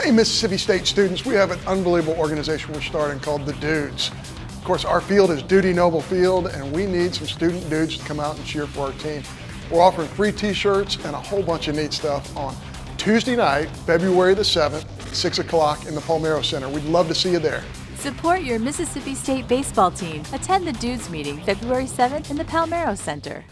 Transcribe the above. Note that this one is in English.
Hey, Mississippi State students, we have an unbelievable organization we're starting called the Dudes. Of course, our field is Dudy Noble Field, and we need some student dudes to come out and cheer for our team. We're offering free t-shirts and a whole bunch of neat stuff on Tuesday night, February the 7th, 6 o'clock in the Palmeiro Center. We'd love to see you there. Support your Mississippi State baseball team. Attend the Dudes meeting February 7th in the Palmeiro Center.